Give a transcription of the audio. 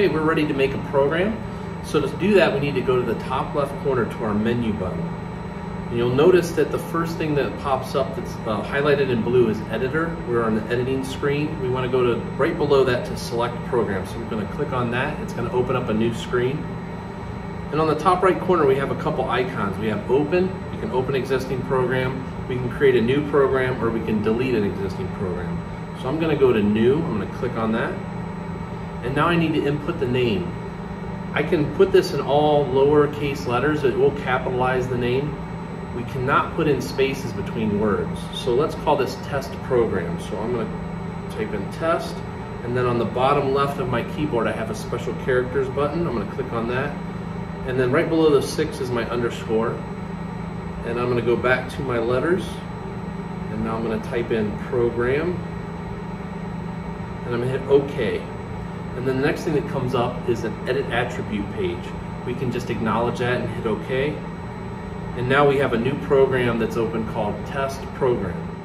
Okay, we're ready to make a program. So to do that, we need to go to the top left corner to our menu button. And you'll notice that the first thing that pops up that's uh, highlighted in blue is editor. We're on the editing screen. We want to go to right below that to select program. So we're going to click on that. It's going to open up a new screen. And on the top right corner, we have a couple icons. We have open, you can open existing program, we can create a new program, or we can delete an existing program. So I'm gonna go to new, I'm gonna click on that. And now I need to input the name. I can put this in all lowercase letters, it will capitalize the name. We cannot put in spaces between words. So let's call this test program. So I'm gonna type in test, and then on the bottom left of my keyboard, I have a special characters button. I'm gonna click on that. And then right below the six is my underscore. And I'm gonna go back to my letters. And now I'm gonna type in program. And I'm gonna hit OK. And then the next thing that comes up is an edit attribute page. We can just acknowledge that and hit OK. And now we have a new program that's open called test program.